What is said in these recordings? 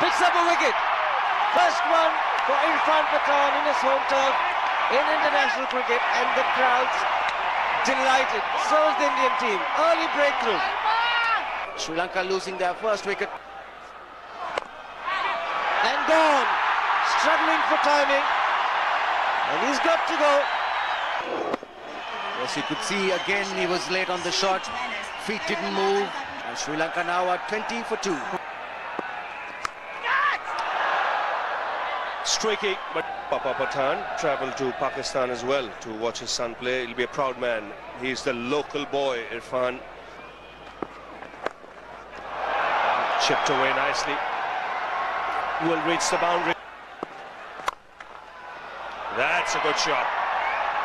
Picks up a wicket. First one for Irfan Pathan in his home turf in international cricket and the crowds delighted. So is the Indian team. Early breakthrough. Sri Lanka losing their first wicket. And gone. Struggling for timing. And he's got to go. As you could see again he was late on the shot. Feet didn't move. And Sri Lanka now are 20 for 2. Streaky, but Papa Pathan travelled to Pakistan as well to watch his son play. He'll be a proud man. He's the local boy, Irfan. Chipped away nicely. Will reach the boundary. That's a good shot.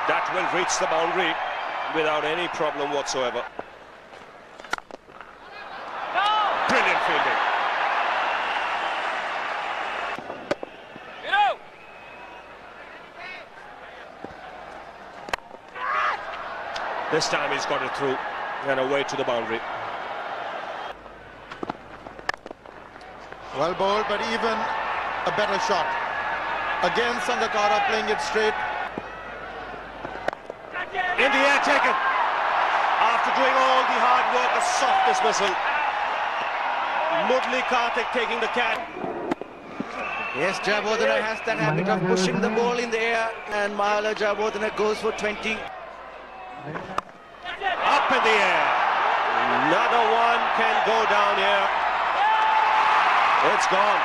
That will reach the boundary without any problem whatsoever. Brilliant fielding. This time he's got it through and away to the boundary. Well bowled, but even a better shot. Again, Sangakkara playing it straight. In the air taken. After doing all the hard work, a soft dismissal. Murali Karthik taking the catch. Yes, Jayawardene has that habit of pushing the ball in the air and Mahela Jayawardene goes for 20. In the air. Another one can go down here. It's gone.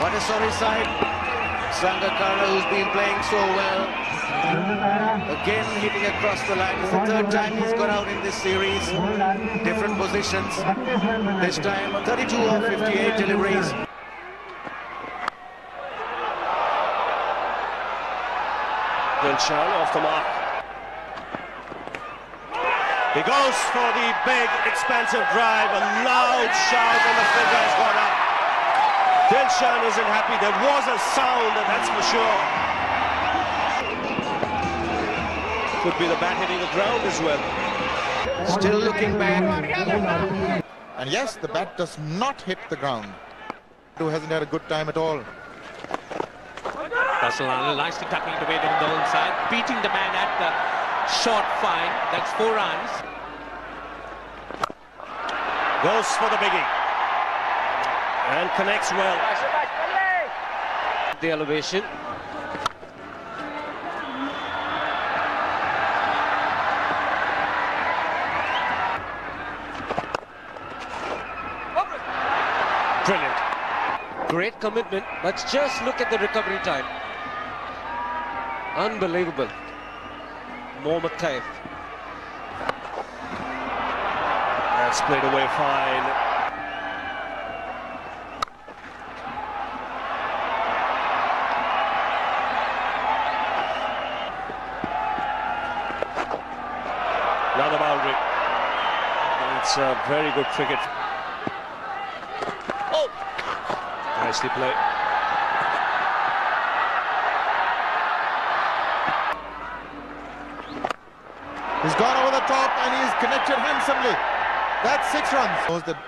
What a sorry sight. Sangakkara, who's been playing so well, again hitting across the line. It's the third time he's got out in this series. Different positions. This time 32 of 58 deliveries. Dilshan off the mark. He goes for the big, expansive drive. A loud shout and the figure has gone up. Dilshan isn't happy. There was a sound, that's for sure. Could be the bat hitting the ground as well. Still looking back. And yes, the bat does not hit the ground. Who hasn't had a good time at all. Russell Arnold nicely tucking it away down the own side, beating the man at the short fine. That's four runs. Goes for the biggie. And connects well. The elevation. Brilliant. Great commitment, but just look at the recovery time. Unbelievable. Kaif. That's played away fine. Another boundary. It's a very good cricket. Oh! Nicely played. He's gone over the top and he's connected handsomely. That's six runs. That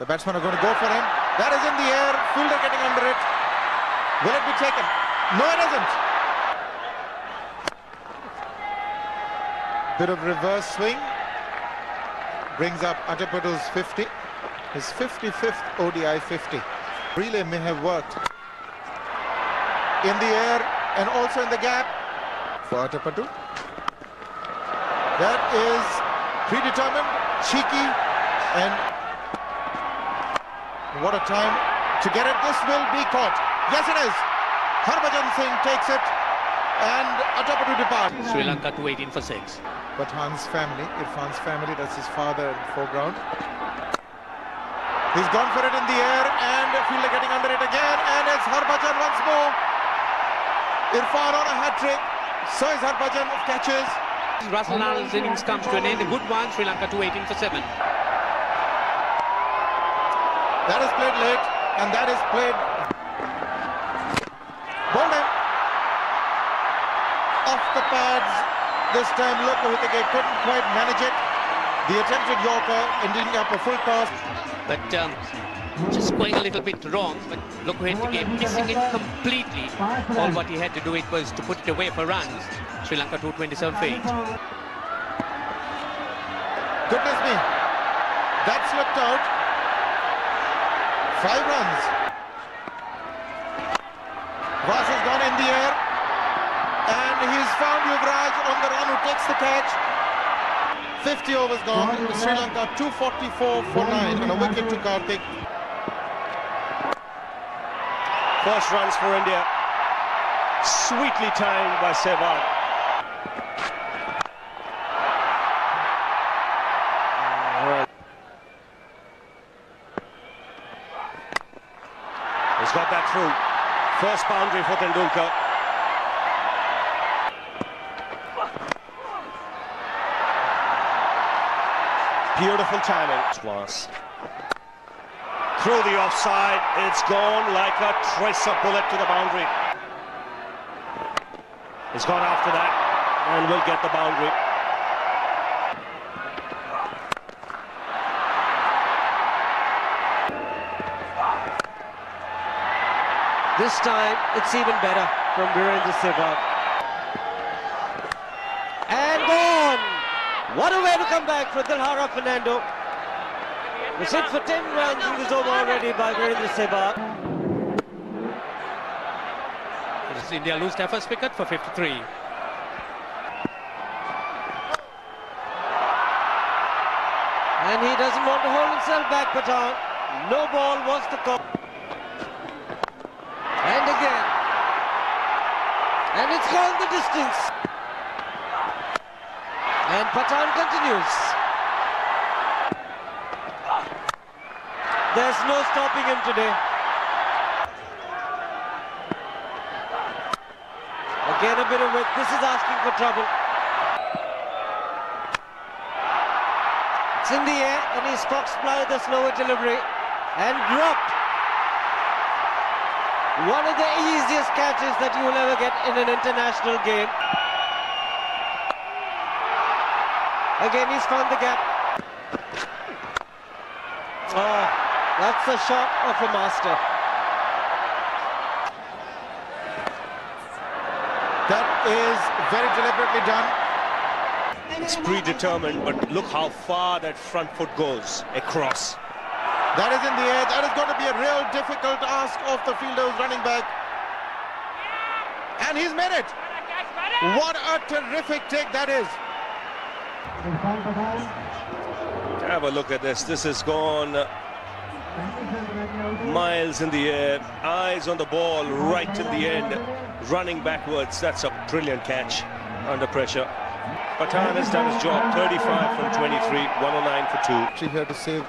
the batsmen are going to go for him. That is in the air. Fielder getting under it. Will it be taken? No, it isn't. Bit of reverse swing. Brings up Atapattu's 50. His 55th ODI 50. Relay may have worked. In the air and also in the gap for Attapadu. That is predetermined, cheeky, and what a time to get it. This will be caught. Yes, it is. Harbhajan Singh takes it, and Atapattu departs. Sri Lanka to 18 for 6. Pathan's family, Irfan's family, that's his father in foreground. He's gone for it in the air, and fielder getting under it again, and it's Harbhajan once more. Irfan on a hat-trick. So is Harbhajan of catches. Russell Arnold's innings comes to an end. A good one. Sri Lanka to 18 for 7. That is played late, and that is played. Bowled him. Off the pads, This time, look, Hettige couldn't quite manage it. The attempted Yorker ending up a full toss. But um, just going a little bit wrong. But Lokuhettige missing it completely. All what he had to do it was to put it away for runs. Sri Lanka 227 for 8. Goodness me. That slipped out. Five runs. Vas has gone in the air. And he's found Yuvraj on the run who takes the catch. 50 overs gone. Sri Lanka 244 for 9 and a wicket to Karthik. First runs for India. Sweetly timed by Sehwag. He's got that through. First boundary for Tendulkar. Beautiful timing. Class. Through the offside, it's gone like a tracer bullet to the boundary. He's gone after that and will get the boundary. This time, it's even better from Virendra Sehwag. And gone! What a way to come back for Dilhara Fernando. Was hit for 10 runs in this over already by Virendra Sehwag. India lose their first wicket for 53? And he doesn't want to hold himself back, Pathan. No ball was the call. And again. And it's gone the distance. And Pathan continues. There's no stopping him today. Again a bit of it. This is asking for trouble. It's in the air and he's foxfly the slower delivery and dropped. One of the easiest catches that you will ever get in an international game. Again, he's found the gap. Oh, that's the shot of a master. That is very deliberately done. It's predetermined, but look how far that front foot goes across. That is in the air. That is going to be a real difficult ask of the fielder who's running back. And he's made it. What a terrific take that is. Have a look at this. This has gone miles in the air, eyes on the ball right in the end, running backwards. That's a brilliant catch under pressure. Pathan has done his job, 35 from 23, 109 for 2. Actually here to save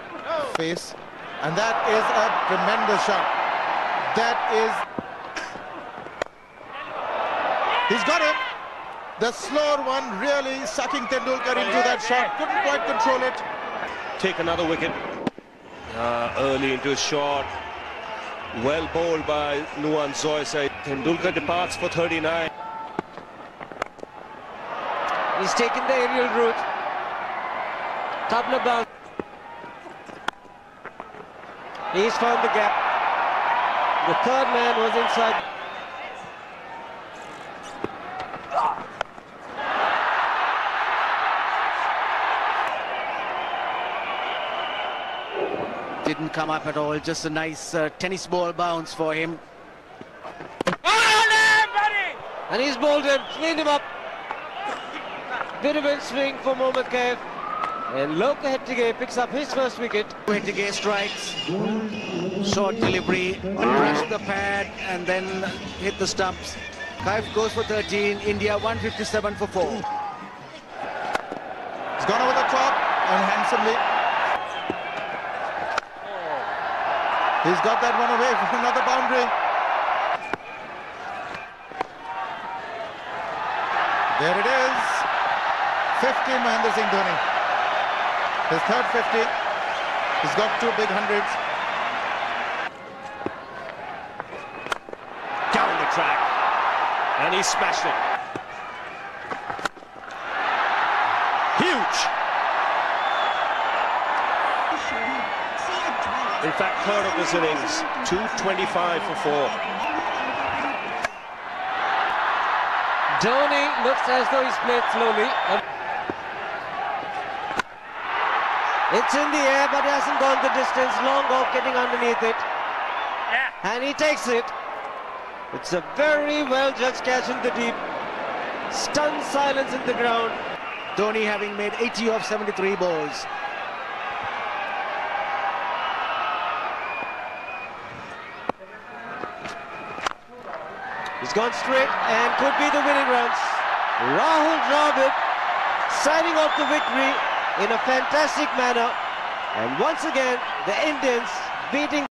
face. And that is a tremendous shot. That is... He's got it. The slower one really sucking Tendulkar into that shot. Couldn't quite control it. Take another wicket. Uh, early into his shot. Well bowled by Nuwan Zoysa. Tendulkar departs for 39. He's taken the aerial route. Tabla bounce. He's found the gap. The third man was inside. Didn't come up at all. Just a nice uh, tennis ball bounce for him. And he's bowled him, cleaned him up. Bit of a swing for Mohammad Kaif. And Lokuhettige picks up his first wicket. Hettige strikes. Short delivery. Brushed the pad and then hit the stumps. Kaif goes for 13. India 157 for 4. He's gone over the top and handsomely. He's got that one away for another boundary. There it is. 50 Mahendra Singh Dhoni. His third 50. He's got two big hundreds. Down the track. And he smashed it. Huge. In fact, third of his innings, 225 for four. Dhoni looks as though he's played slowly. It's in the air, but it hasn't gone the distance. Long off, getting underneath it. And he takes it. It's a very well judged catch in the deep. Stunned silence in the ground. Dhoni having made 80 of 73 balls. He's gone straight and could be the winning runs. Rahul Dravid signing off the victory in a fantastic manner. And once again, the Indians beating